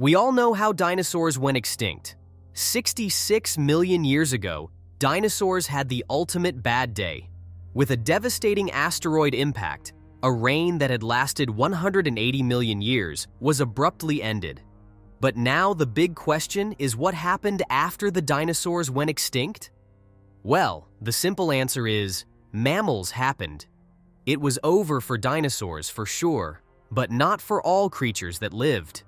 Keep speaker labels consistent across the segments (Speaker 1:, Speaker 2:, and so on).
Speaker 1: We all know how dinosaurs went extinct. 66 million years ago, dinosaurs had the ultimate bad day. With a devastating asteroid impact, a reign that had lasted 180 million years was abruptly ended. But now the big question is what happened after the dinosaurs went extinct? Well, the simple answer is mammals happened. It was over for dinosaurs for sure, but not for all creatures that lived.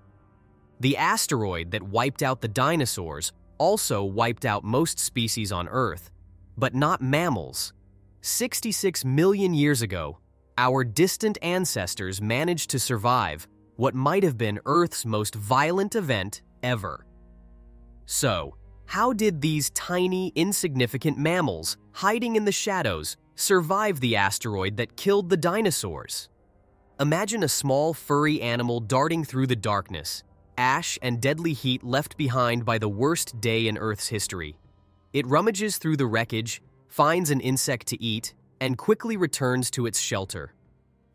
Speaker 1: The asteroid that wiped out the dinosaurs also wiped out most species on Earth, but not mammals. 66 million years ago, our distant ancestors managed to survive what might have been Earth's most violent event ever. So, how did these tiny, insignificant mammals, hiding in the shadows, survive the asteroid that killed the dinosaurs? Imagine a small, furry animal darting through the darkness, ash, and deadly heat left behind by the worst day in Earth's history. It rummages through the wreckage, finds an insect to eat, and quickly returns to its shelter.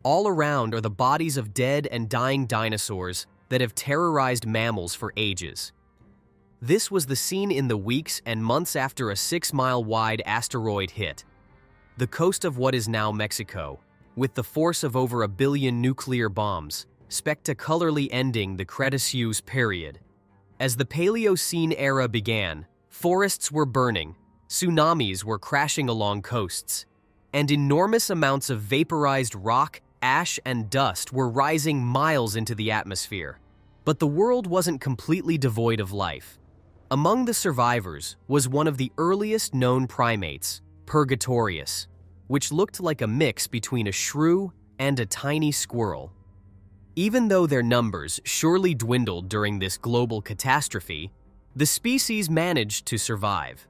Speaker 1: All around are the bodies of dead and dying dinosaurs that have terrorized mammals for ages. This was the scene in the weeks and months after a six mile wide asteroid hit. The coast of what is now Mexico, with the force of over a billion nuclear bombs, spectacularly ending the Cretaceous period. As the Paleocene era began, forests were burning, tsunamis were crashing along coasts, and enormous amounts of vaporized rock, ash, and dust were rising miles into the atmosphere. But the world wasn't completely devoid of life. Among the survivors was one of the earliest known primates, Purgatorius, which looked like a mix between a shrew and a tiny squirrel. Even though their numbers surely dwindled during this global catastrophe, the species managed to survive.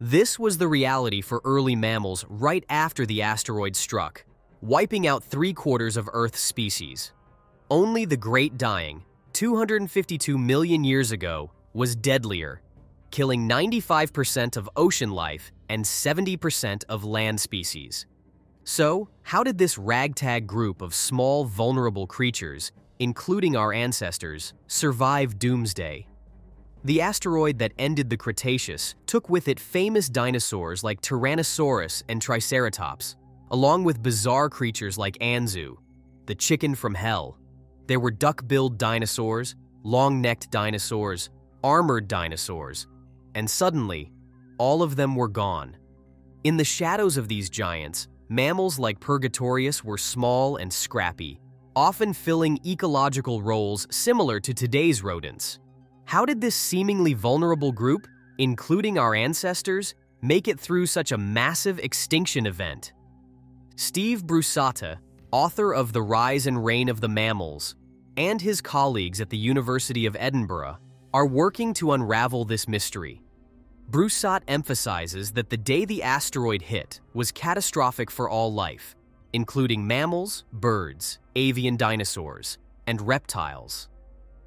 Speaker 1: This was the reality for early mammals right after the asteroid struck, wiping out three quarters of Earth's species. Only the Great Dying, 252 million years ago, was deadlier, killing 95% of ocean life and 70% of land species. So, how did this ragtag group of small, vulnerable creatures, including our ancestors, survive doomsday? The asteroid that ended the Cretaceous took with it famous dinosaurs like Tyrannosaurus and Triceratops, along with bizarre creatures like Anzu, the chicken from hell. There were duck-billed dinosaurs, long-necked dinosaurs, armored dinosaurs, and suddenly, all of them were gone. In the shadows of these giants, Mammals like Purgatorius were small and scrappy, often filling ecological roles similar to today's rodents. How did this seemingly vulnerable group, including our ancestors, make it through such a massive extinction event? Steve Brusatte, author of The Rise and Reign of the Mammals, and his colleagues at the University of Edinburgh are working to unravel this mystery. Brusatte emphasizes that the day the asteroid hit was catastrophic for all life, including mammals, birds, avian dinosaurs, and reptiles.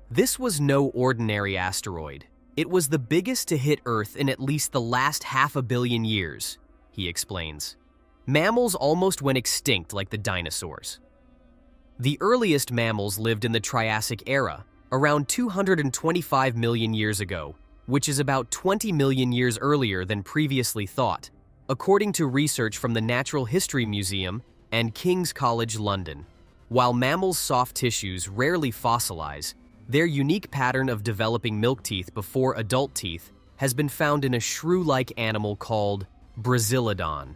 Speaker 1: This was no ordinary asteroid. It was the biggest to hit Earth in at least the last half a billion years, he explains. Mammals almost went extinct like the dinosaurs. The earliest mammals lived in the Triassic era, around 225 million years ago, which is about 20 million years earlier than previously thought, according to research from the Natural History Museum and King's College London. While mammals' soft tissues rarely fossilize, their unique pattern of developing milk teeth before adult teeth has been found in a shrew-like animal called Brasilodon.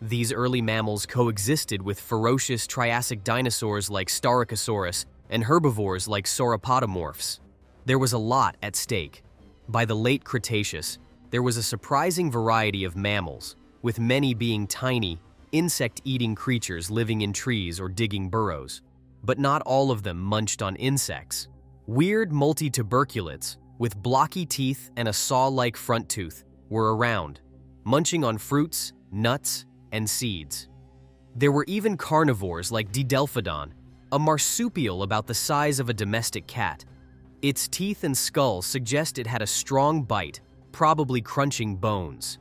Speaker 1: These early mammals coexisted with ferocious Triassic dinosaurs like Staurikosaurus and herbivores like sauropodomorphs. There was a lot at stake, by the late Cretaceous, there was a surprising variety of mammals, with many being tiny, insect-eating creatures living in trees or digging burrows. But not all of them munched on insects. Weird multituberculates, with blocky teeth and a saw-like front tooth, were around, munching on fruits, nuts, and seeds. There were even carnivores like Didelphodon, a marsupial about the size of a domestic cat, its teeth and skull suggest it had a strong bite, probably crunching bones.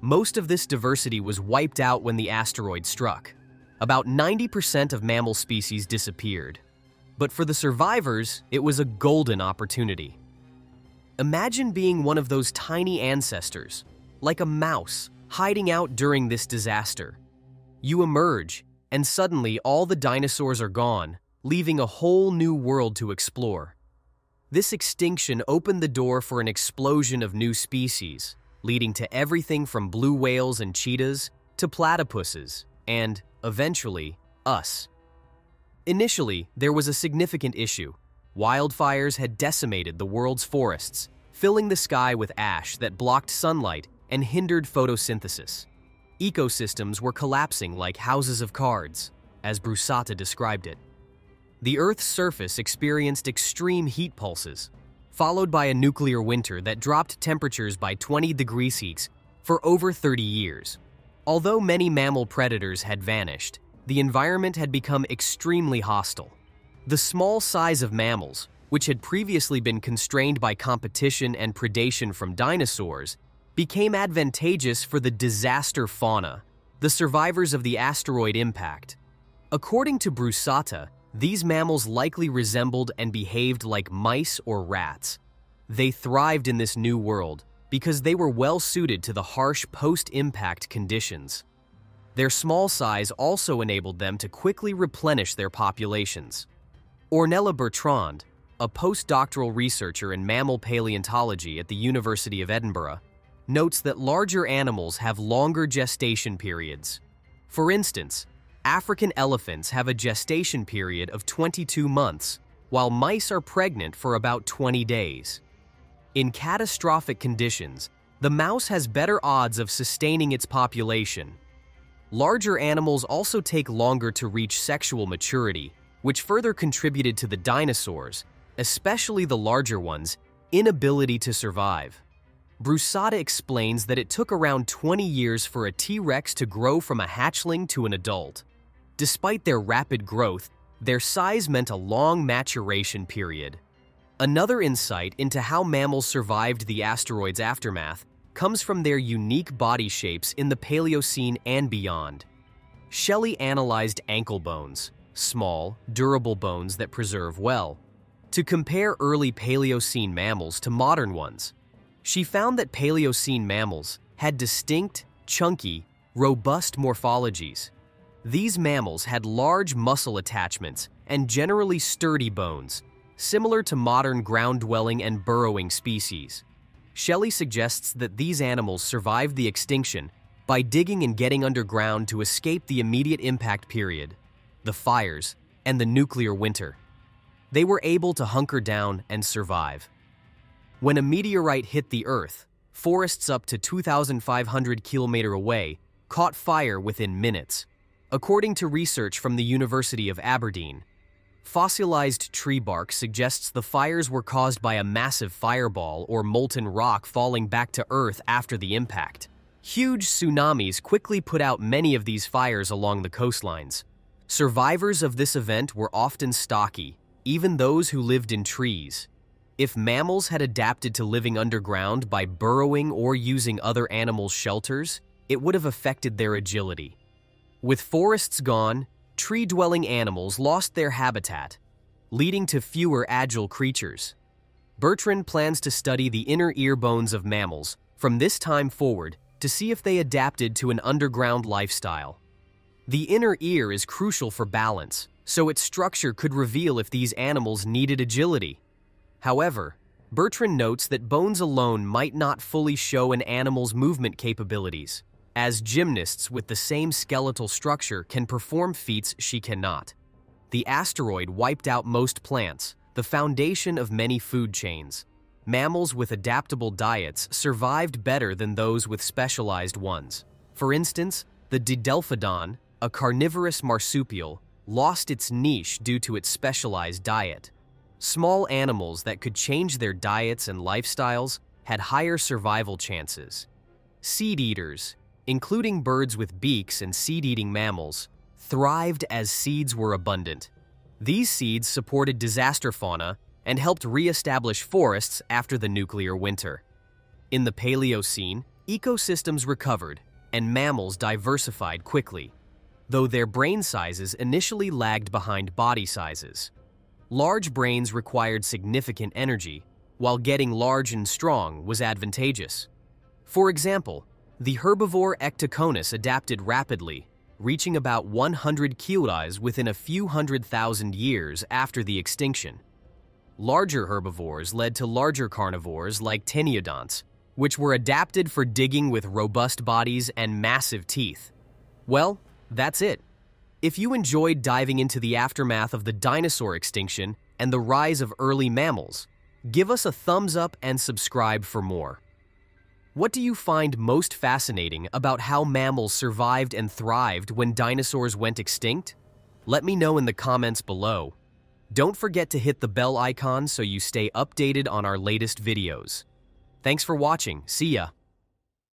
Speaker 1: Most of this diversity was wiped out when the asteroid struck. About 90% of mammal species disappeared. But for the survivors, it was a golden opportunity. Imagine being one of those tiny ancestors, like a mouse, hiding out during this disaster. You emerge, and suddenly all the dinosaurs are gone, leaving a whole new world to explore. This extinction opened the door for an explosion of new species, leading to everything from blue whales and cheetahs to platypuses, and, eventually, us. Initially, there was a significant issue. Wildfires had decimated the world's forests, filling the sky with ash that blocked sunlight and hindered photosynthesis. Ecosystems were collapsing like houses of cards, as Brusatte described it. The Earth's surface experienced extreme heat pulses, followed by a nuclear winter that dropped temperatures by 20 degrees Celsius for over 30 years. Although many mammal predators had vanished, the environment had become extremely hostile. The small size of mammals, which had previously been constrained by competition and predation from dinosaurs, became advantageous for the disaster fauna, the survivors of the asteroid impact. According to Brusatte, these mammals likely resembled and behaved like mice or rats. They thrived in this new world, because they were well suited to the harsh post-impact conditions. Their small size also enabled them to quickly replenish their populations. Ornella Bertrand, a postdoctoral researcher in mammal paleontology at the University of Edinburgh, notes that larger animals have longer gestation periods. For instance, African elephants have a gestation period of 22 months, while mice are pregnant for about 20 days. In catastrophic conditions, the mouse has better odds of sustaining its population. Larger animals also take longer to reach sexual maturity, which further contributed to the dinosaurs, especially the larger ones, inability to survive. Brusatte explains that it took around 20 years for a T-Rex to grow from a hatchling to an adult. Despite their rapid growth, their size meant a long maturation period. Another insight into how mammals survived the asteroid's aftermath comes from their unique body shapes in the Paleocene and beyond. Shelley analyzed ankle bones, small, durable bones that preserve well, to compare early Paleocene mammals to modern ones. She found that Paleocene mammals had distinct, chunky, robust morphologies. These mammals had large muscle attachments and generally sturdy bones, similar to modern ground-dwelling and burrowing species. Shelley suggests that these animals survived the extinction by digging and getting underground to escape the immediate impact period, the fires, and the nuclear winter. They were able to hunker down and survive. When a meteorite hit the Earth, forests up to 2,500 kilometer away caught fire within minutes. According to research from the University of Aberdeen, Fossilized tree bark suggests the fires were caused by a massive fireball or molten rock falling back to Earth after the impact. Huge tsunamis quickly put out many of these fires along the coastlines. Survivors of this event were often stocky, even those who lived in trees. If mammals had adapted to living underground by burrowing or using other animals' shelters, it would have affected their agility. With forests gone, tree-dwelling animals lost their habitat, leading to fewer agile creatures. Bertrand plans to study the inner ear bones of mammals from this time forward to see if they adapted to an underground lifestyle. The inner ear is crucial for balance, so its structure could reveal if these animals needed agility. However, Bertrand notes that bones alone might not fully show an animal's movement capabilities as gymnasts with the same skeletal structure can perform feats she cannot. The asteroid wiped out most plants, the foundation of many food chains. Mammals with adaptable diets survived better than those with specialized ones. For instance, the Didelphodon, a carnivorous marsupial, lost its niche due to its specialized diet. Small animals that could change their diets and lifestyles had higher survival chances. Seed eaters, including birds with beaks and seed-eating mammals, thrived as seeds were abundant. These seeds supported disaster fauna and helped re-establish forests after the nuclear winter. In the Paleocene, ecosystems recovered and mammals diversified quickly, though their brain sizes initially lagged behind body sizes. large brains required significant energy, while getting large and strong was advantageous. For example, the herbivore Ectoconus adapted rapidly, reaching about 100 kilos within a few hundred thousand years after the extinction. Larger herbivores led to larger carnivores like Taeniodonts, which were adapted for digging with robust bodies and massive teeth. Well, that's it. If you enjoyed diving into the aftermath of the dinosaur extinction and the rise of early mammals, give us a thumbs up and subscribe for more. What do you find most fascinating about how mammals survived and thrived when dinosaurs went extinct? Let me know in the comments below. Don't forget to hit the bell icon so you stay updated on our latest videos. Thanks for watching. See ya.